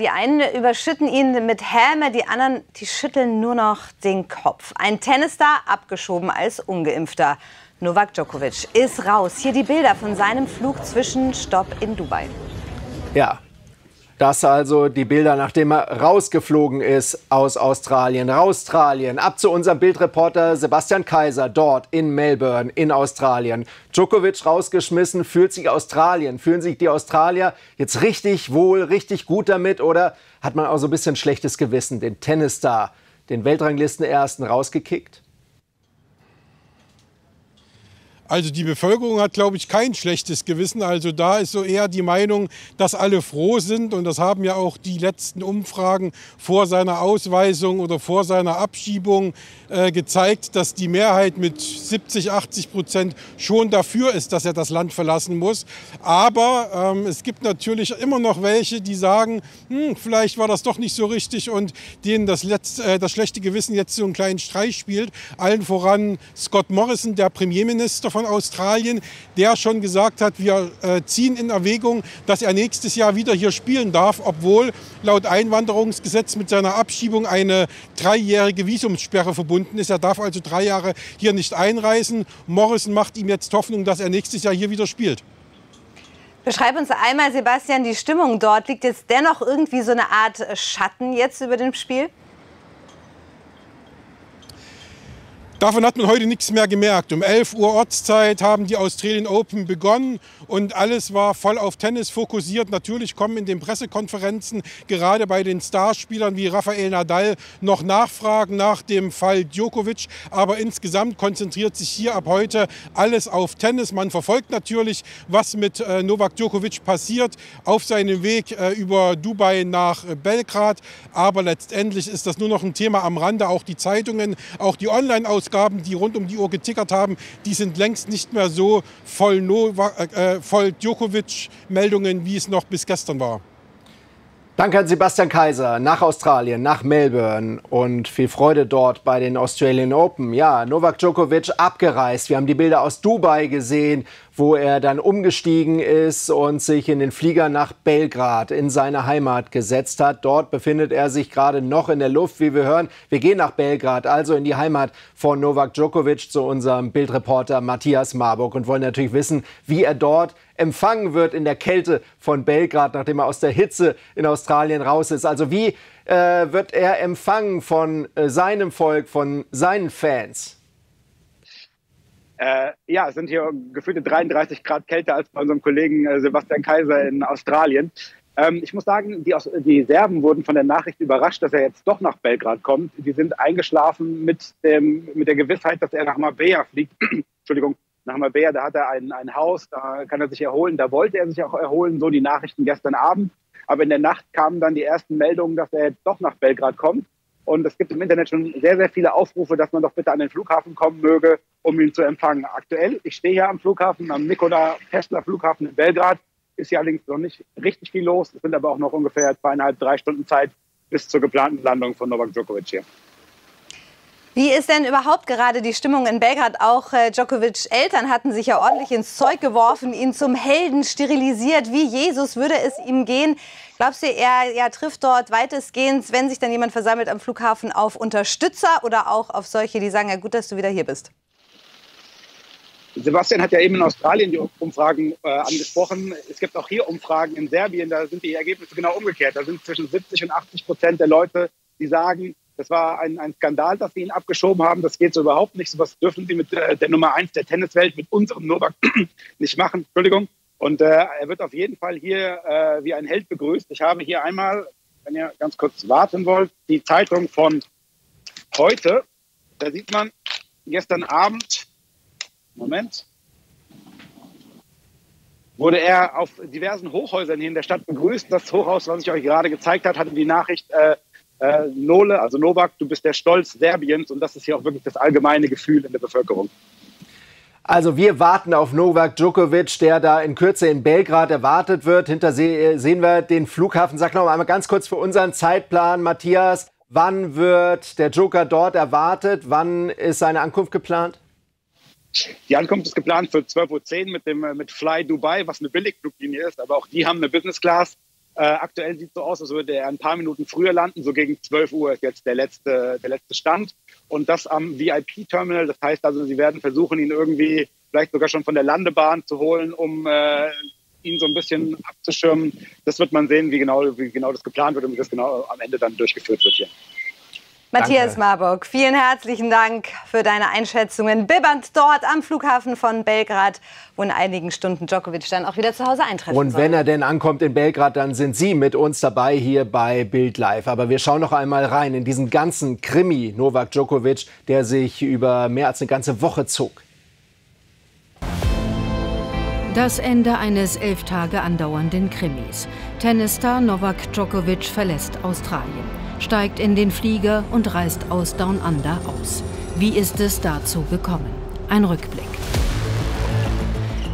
Die einen überschütten ihn mit Häme, die anderen, die schütteln nur noch den Kopf. Ein Tennisstar abgeschoben als Ungeimpfter. Novak Djokovic ist raus. Hier die Bilder von seinem Flug zwischen Stopp in Dubai. Ja, das also die Bilder, nachdem er rausgeflogen ist aus Australien. Australien. Ab zu unserem Bildreporter Sebastian Kaiser dort in Melbourne in Australien. Djokovic rausgeschmissen. Fühlt sich Australien, fühlen sich die Australier jetzt richtig wohl, richtig gut damit? Oder hat man auch so ein bisschen schlechtes Gewissen, den Tennisstar, den Weltranglisten Ersten rausgekickt? Also die Bevölkerung hat, glaube ich, kein schlechtes Gewissen. Also da ist so eher die Meinung, dass alle froh sind. Und das haben ja auch die letzten Umfragen vor seiner Ausweisung oder vor seiner Abschiebung äh, gezeigt, dass die Mehrheit mit 70, 80 Prozent schon dafür ist, dass er das Land verlassen muss. Aber ähm, es gibt natürlich immer noch welche, die sagen, hm, vielleicht war das doch nicht so richtig und denen das, letzte, äh, das schlechte Gewissen jetzt so einen kleinen Streich spielt. Allen voran Scott Morrison, der Premierminister von von Australien, der schon gesagt hat, wir äh, ziehen in Erwägung, dass er nächstes Jahr wieder hier spielen darf, obwohl laut Einwanderungsgesetz mit seiner Abschiebung eine dreijährige Visumssperre verbunden ist. Er darf also drei Jahre hier nicht einreisen. Morrison macht ihm jetzt Hoffnung, dass er nächstes Jahr hier wieder spielt. Beschreib uns einmal, Sebastian, die Stimmung dort. Liegt jetzt dennoch irgendwie so eine Art Schatten jetzt über dem Spiel? Davon hat man heute nichts mehr gemerkt. Um 11 Uhr Ortszeit haben die Australian Open begonnen und alles war voll auf Tennis fokussiert. Natürlich kommen in den Pressekonferenzen gerade bei den Starspielern wie Rafael Nadal noch Nachfragen nach dem Fall Djokovic. Aber insgesamt konzentriert sich hier ab heute alles auf Tennis. Man verfolgt natürlich, was mit äh, Novak Djokovic passiert auf seinem Weg äh, über Dubai nach Belgrad. Aber letztendlich ist das nur noch ein Thema am Rande. Auch die Zeitungen, auch die Online-Ausgaben Ausgaben, die rund um die Uhr getickert haben, die sind längst nicht mehr so voll, Nova, äh, voll Djokovic-Meldungen, wie es noch bis gestern war. Danke an Sebastian Kaiser nach Australien, nach Melbourne und viel Freude dort bei den Australian Open. Ja, Novak Djokovic abgereist. Wir haben die Bilder aus Dubai gesehen wo er dann umgestiegen ist und sich in den Flieger nach Belgrad in seine Heimat gesetzt hat. Dort befindet er sich gerade noch in der Luft, wie wir hören. Wir gehen nach Belgrad, also in die Heimat von Novak Djokovic zu unserem Bildreporter Matthias Marburg und wollen natürlich wissen, wie er dort empfangen wird in der Kälte von Belgrad, nachdem er aus der Hitze in Australien raus ist. Also wie äh, wird er empfangen von äh, seinem Volk, von seinen Fans? Äh, ja, es sind hier gefühlte 33 Grad kälter als bei unserem Kollegen äh, Sebastian Kaiser in Australien. Ähm, ich muss sagen, die, die, Serben wurden von der Nachricht überrascht, dass er jetzt doch nach Belgrad kommt. Die sind eingeschlafen mit, dem, mit der Gewissheit, dass er nach Marbella fliegt. Entschuldigung, nach Marbella, da hat er ein, ein Haus, da kann er sich erholen. Da wollte er sich auch erholen, so die Nachrichten gestern Abend. Aber in der Nacht kamen dann die ersten Meldungen, dass er jetzt doch nach Belgrad kommt. Und es gibt im Internet schon sehr, sehr viele Aufrufe, dass man doch bitte an den Flughafen kommen möge, um ihn zu empfangen. Aktuell, ich stehe hier am Flughafen, am Nikola Tesla Flughafen in Belgrad. Ist hier allerdings noch nicht richtig viel los. Es sind aber auch noch ungefähr zweieinhalb, drei Stunden Zeit bis zur geplanten Landung von Novak Djokovic hier. Wie ist denn überhaupt gerade die Stimmung in Belgrad? Auch äh, Djokovic Eltern hatten sich ja ordentlich ins Zeug geworfen, ihn zum Helden sterilisiert. Wie Jesus würde es ihm gehen? Glaubst du, er ja, trifft dort weitestgehend, wenn sich dann jemand versammelt am Flughafen, auf Unterstützer oder auch auf solche, die sagen, ja gut, dass du wieder hier bist? Sebastian hat ja eben in Australien die Umfragen äh, angesprochen. Es gibt auch hier Umfragen in Serbien, da sind die Ergebnisse genau umgekehrt. Da sind zwischen 70 und 80 Prozent der Leute, die sagen, das war ein, ein, Skandal, dass sie ihn abgeschoben haben. Das geht so überhaupt nicht. So was dürfen sie mit äh, der Nummer eins der Tenniswelt, mit unserem Novak, nicht machen. Entschuldigung. Und äh, er wird auf jeden Fall hier äh, wie ein Held begrüßt. Ich habe hier einmal, wenn ihr ganz kurz warten wollt, die Zeitung von heute. Da sieht man gestern Abend, Moment, wurde er auf diversen Hochhäusern hier in der Stadt begrüßt. Das Hochhaus, was ich euch gerade gezeigt habe, hatte die Nachricht, äh, äh, Nole, also Novak, du bist der Stolz Serbiens und das ist hier auch wirklich das allgemeine Gefühl in der Bevölkerung. Also wir warten auf Novak Djokovic, der da in Kürze in Belgrad erwartet wird. Hinter sehen wir den Flughafen. Sag noch einmal ganz kurz für unseren Zeitplan, Matthias. Wann wird der Joker dort erwartet? Wann ist seine Ankunft geplant? Die Ankunft ist geplant für 12.10 Uhr mit, dem, mit Fly Dubai, was eine Billigfluglinie ist. Aber auch die haben eine Business Class Äh, aktuell sieht es so aus, als würde er ein paar Minuten früher landen. So gegen 12 Uhr ist jetzt der letzte, der letzte Stand. Und das am VIP-Terminal. Das heißt also, sie werden versuchen, ihn irgendwie vielleicht sogar schon von der Landebahn zu holen, um äh, ihn so ein bisschen abzuschirmen. Das wird man sehen, wie genau, wie genau das geplant wird und wie das genau am Ende dann durchgeführt wird hier. Matthias Danke. Marburg, vielen herzlichen Dank für deine Einschätzungen. Bibbernd dort am Flughafen von Belgrad, wo in einigen Stunden Djokovic dann auch wieder zu Hause eintreffen Und wenn er denn ankommt in Belgrad, dann sind Sie mit uns dabei hier bei Bild Live. Aber wir schauen noch einmal rein in diesen ganzen Krimi Novak Djokovic, der sich über mehr als eine ganze Woche zog. Das Ende eines elf Tage andauernden Krimis. Tennisstar Novak Djokovic verlässt Australien, steigt in den Flieger und reist aus Down Under aus. Wie ist es dazu gekommen? Ein Rückblick.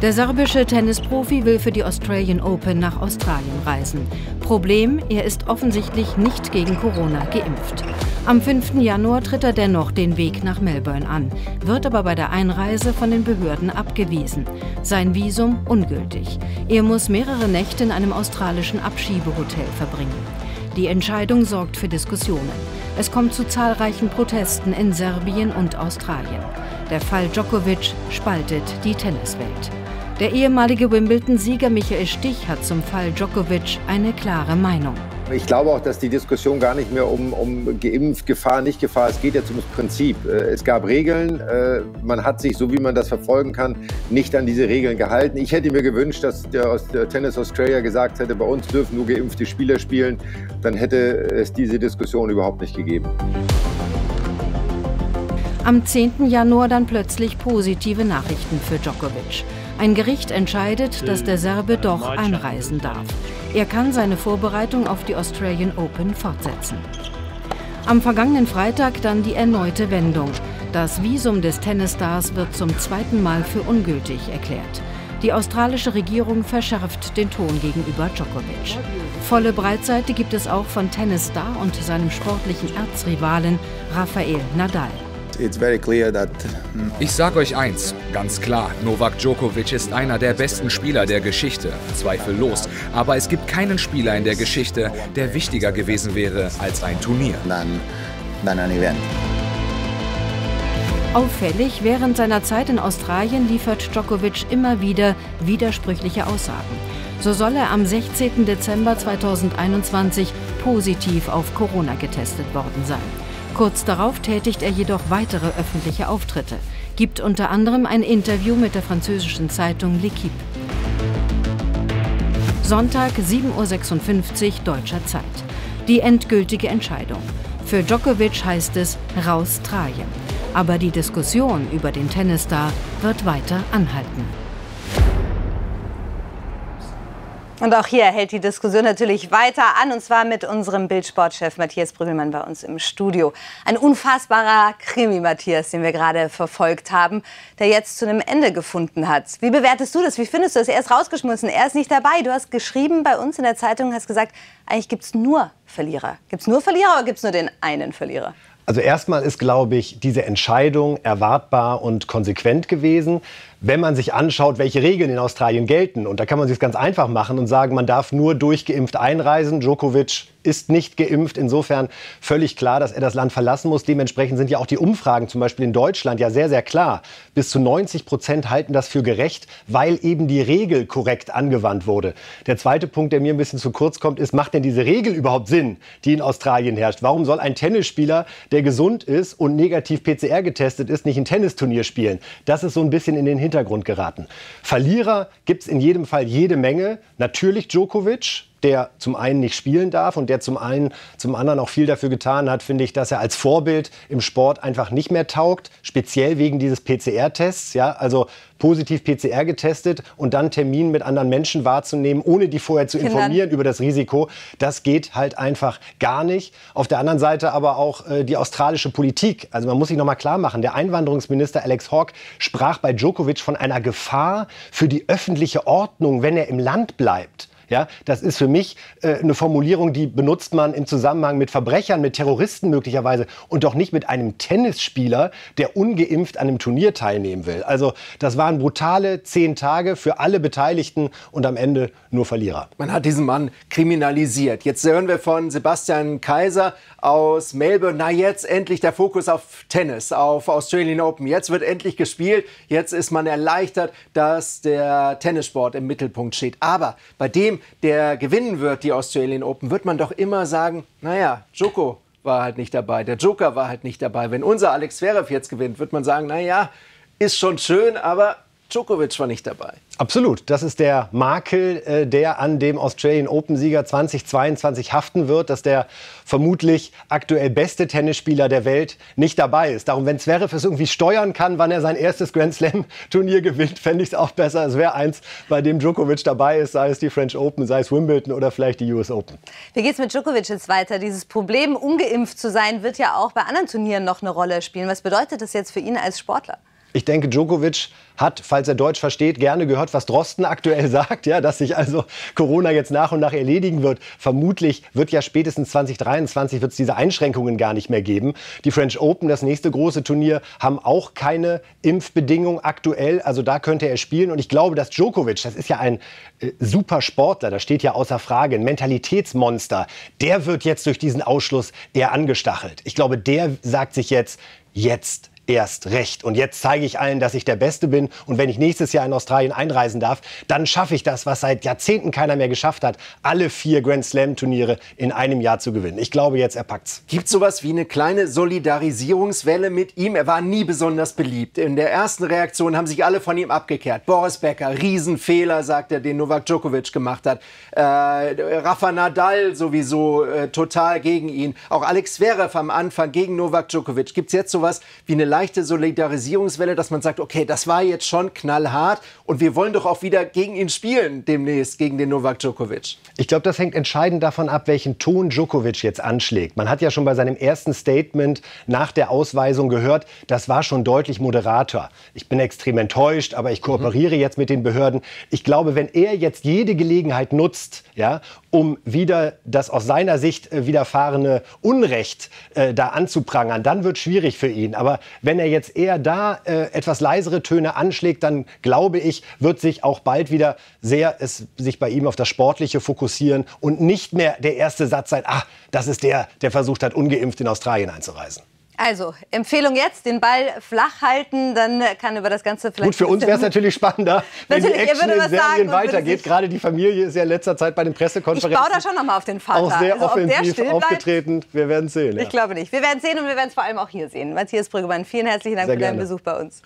Der serbische Tennisprofi will für die Australian Open nach Australien reisen. Problem, er ist offensichtlich nicht gegen Corona geimpft. Am 5. Januar tritt er dennoch den Weg nach Melbourne an, wird aber bei der Einreise von den Behörden abgewiesen. Sein Visum ungültig. Er muss mehrere Nächte in einem australischen Abschiebehotel verbringen. Die Entscheidung sorgt für Diskussionen. Es kommt zu zahlreichen Protesten in Serbien und Australien. Der Fall Djokovic spaltet die Tenniswelt. Der ehemalige Wimbledon-Sieger Michael Stich hat zum Fall Djokovic eine klare Meinung. Ich glaube auch, dass die Diskussion gar nicht mehr um, um geimpft, Gefahr, nicht Gefahr, es geht jetzt ums Prinzip. Äh, es gab Regeln, äh, man hat sich, so wie man das verfolgen kann, nicht an diese Regeln gehalten. Ich hätte mir gewünscht, dass der, der Tennis Australia gesagt hätte, bei uns dürfen nur geimpfte Spieler spielen. Dann hätte es diese Diskussion überhaupt nicht gegeben. Am 10. Januar dann plötzlich positive Nachrichten für Djokovic. Ein Gericht entscheidet, dass der Serbe doch einreisen darf. Er kann seine Vorbereitung auf die Australian Open fortsetzen. Am vergangenen Freitag dann die erneute Wendung. Das Visum des Tennisstars wird zum zweiten Mal für ungültig erklärt. Die australische Regierung verschärft den Ton gegenüber Djokovic. Volle Breitseite gibt es auch von Tennisstar und seinem sportlichen Erzrivalen Rafael Nadal. Hm, ich sage euch eins, ganz klar, Novak Djokovic ist einer der besten Spieler der Geschichte, zweifellos. Aber es gibt keinen Spieler in der Geschichte, der wichtiger gewesen wäre als ein Turnier. Dann, dann ein Event. Auffällig, während seiner Zeit in Australien liefert Djokovic immer wieder widersprüchliche Aussagen. So soll er am 16. Dezember 2021 positiv auf Corona getestet worden sein. Kurz darauf tätigt er jedoch weitere öffentliche Auftritte, gibt unter anderem ein Interview mit der französischen Zeitung L'Equipe. Sonntag 7.56 Uhr deutscher Zeit. Die endgültige Entscheidung. Für Djokovic heißt es raus Trajen. Aber die Diskussion über den Tennisstar wird weiter anhalten. Und auch hier hält die Diskussion natürlich weiter an, und zwar mit unserem Bildsportchef Matthias Brüggelmann bei uns im Studio. Ein unfassbarer Krimi, Matthias, den wir gerade verfolgt haben, der jetzt zu einem Ende gefunden hat. Wie bewertest du das? Wie findest du das? Er ist rausgeschmissen, er ist nicht dabei. Du hast geschrieben bei uns in der Zeitung, hast gesagt, eigentlich gibt es nur Verlierer. Gibt es nur Verlierer oder gibt es nur den einen Verlierer? Also erstmal ist, glaube ich, diese Entscheidung erwartbar und konsequent gewesen wenn man sich anschaut, welche Regeln in Australien gelten. Und da kann man sich ganz einfach machen und sagen, man darf nur durchgeimpft einreisen. Djokovic ist nicht geimpft. Insofern völlig klar, dass er das Land verlassen muss. Dementsprechend sind ja auch die Umfragen, zum Beispiel in Deutschland, ja sehr, sehr klar. Bis zu 90 Prozent halten das für gerecht, weil eben die Regel korrekt angewandt wurde. Der zweite Punkt, der mir ein bisschen zu kurz kommt, ist, macht denn diese Regel überhaupt Sinn, die in Australien herrscht? Warum soll ein Tennisspieler, der gesund ist und negativ PCR getestet ist, nicht ein Tennisturnier spielen? Das ist so ein bisschen in den Hintergrund geraten. Verlierer gibt es in jedem Fall jede Menge. Natürlich Djokovic, der zum einen nicht spielen darf und der zum einen zum anderen auch viel dafür getan hat, finde ich, dass er als Vorbild im Sport einfach nicht mehr taugt, speziell wegen dieses PCR-Tests, ja, also positiv PCR getestet und dann Termin mit anderen Menschen wahrzunehmen, ohne die vorher zu informieren Kindern. über das Risiko, das geht halt einfach gar nicht. Auf der anderen Seite aber auch äh, die australische Politik. Also man muss sich noch mal klar machen, der Einwanderungsminister Alex Hawke sprach bei Djokovic von einer Gefahr für die öffentliche Ordnung, wenn er im Land bleibt. Ja, das ist für mich äh, eine Formulierung, die benutzt man im Zusammenhang mit Verbrechern, mit Terroristen möglicherweise und doch nicht mit einem Tennisspieler, der ungeimpft an einem Turnier teilnehmen will. Also das waren brutale zehn Tage für alle Beteiligten und am Ende nur Verlierer. Man hat diesen Mann kriminalisiert. Jetzt hören wir von Sebastian Kaiser aus Melbourne, na jetzt endlich der Fokus auf Tennis, auf Australian Open. Jetzt wird endlich gespielt. Jetzt ist man erleichtert, dass der Tennissport im Mittelpunkt steht. Aber bei dem, der gewinnen wird, die Australian Open, wird man doch immer sagen, naja, Joko war halt nicht dabei, der Joker war halt nicht dabei. Wenn unser Alex Zverev jetzt gewinnt, wird man sagen, naja, ist schon schön, aber Djokovic war nicht dabei. Absolut. Das ist der Makel, äh, der an dem Australian Open-Sieger 2022 haften wird, dass der vermutlich aktuell beste Tennisspieler der Welt nicht dabei ist. Darum, wenn Zverev es irgendwie steuern kann, wann er sein erstes Grand Slam-Turnier gewinnt, fände ich es auch besser. Es wäre eins, bei dem Djokovic dabei ist, sei es die French Open, sei es Wimbledon oder vielleicht die US Open. Wie geht es mit Djokovic jetzt weiter? Dieses Problem, ungeimpft zu sein, wird ja auch bei anderen Turnieren noch eine Rolle spielen. Was bedeutet das jetzt für ihn als Sportler? Ich denke, Djokovic hat, falls er Deutsch versteht, gerne gehört, was Drosten aktuell sagt, ja, dass sich also Corona jetzt nach und nach erledigen wird. Vermutlich wird ja spätestens 2023 wird es diese Einschränkungen gar nicht mehr geben. Die French Open, das nächste große Turnier, haben auch keine Impfbedingungen aktuell. Also da könnte er spielen. Und ich glaube, dass Djokovic, das ist ja ein äh, super Sportler, das steht ja außer Frage, ein Mentalitätsmonster, der wird jetzt durch diesen Ausschluss eher angestachelt. Ich glaube, der sagt sich jetzt, jetzt erst recht. Und jetzt zeige ich allen, dass ich der Beste bin. Und wenn ich nächstes Jahr in Australien einreisen darf, dann schaffe ich das, was seit Jahrzehnten keiner mehr geschafft hat, alle vier Grand Slam Turniere in einem Jahr zu gewinnen. Ich glaube, jetzt er packt's. Gibt sowas wie eine kleine Solidarisierungswelle mit ihm? Er war nie besonders beliebt. In der ersten Reaktion haben sich alle von ihm abgekehrt. Boris Becker, Riesenfehler, sagt er, den Novak Djokovic gemacht hat. Äh, Rafa Nadal sowieso äh, total gegen ihn. Auch Alex Zverev am Anfang gegen Novak Djokovic. Gibt es jetzt sowas wie eine leichte Solidarisierungswelle, dass man sagt, okay, das war jetzt schon knallhart und wir wollen doch auch wieder gegen ihn spielen demnächst, gegen den Novak Djokovic? Ich glaube, das hängt entscheidend davon ab, welchen Ton Djokovic jetzt anschlägt. Man hat ja schon bei seinem ersten Statement nach der Ausweisung gehört, das war schon deutlich moderator. Ich bin extrem enttäuscht, aber ich kooperiere mhm. jetzt mit den Behörden. Ich glaube, wenn er jetzt jede Gelegenheit nutzt, ja, um wieder das aus seiner Sicht äh, widerfahrene Unrecht äh, da anzuprangern, dann wird es schwierig für ihn. Aber wenn er jetzt eher da äh, etwas leisere Töne anschlägt, dann glaube ich, wird sich auch bald wieder sehr es sich bei ihm auf das Sportliche fokussieren und nicht mehr der erste Satz sein, ah, das ist der, der versucht hat, ungeimpft in Australien einzureisen. Also, Empfehlung jetzt, den Ball flach halten, dann kann über das Ganze vielleicht... Gut, für uns wäre es natürlich spannender, wenn die Action in Serbien weitergeht. Gerade die Familie ist ja in letzter Zeit bei den Pressekonferenzen... Ich baue da schon noch mal auf den Vater. Auch sehr also, offensiv aufgetreten. Wir werden sehen. Ja. Ich glaube nicht. Wir werden sehen und wir werden es vor allem auch hier sehen. Matthias Brüggemann, vielen herzlichen Dank sehr für deinen Besuch bei uns.